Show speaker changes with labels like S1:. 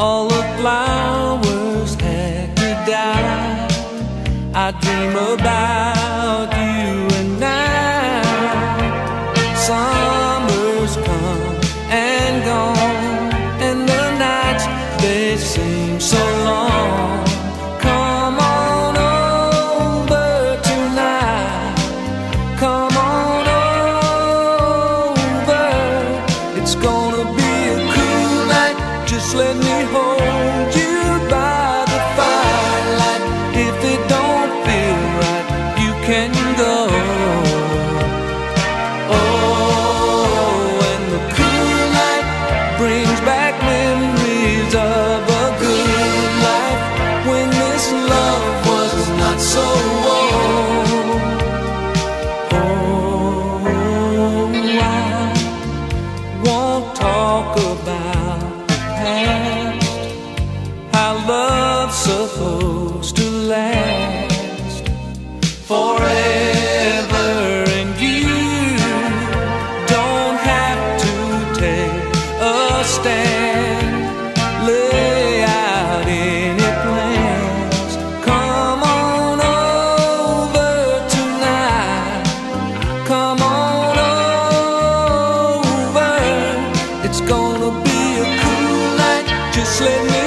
S1: all the flowers had to die. I dream about. Just let me hold you by the firelight. If it don't feel right, you can go. Oh, and the cool night brings back memories of a good life when this love was not so. not supposed to last forever, and you don't have to take a stand. Lay out any plans. Come on over tonight. Come on over. It's gonna be a cool night. Just let me.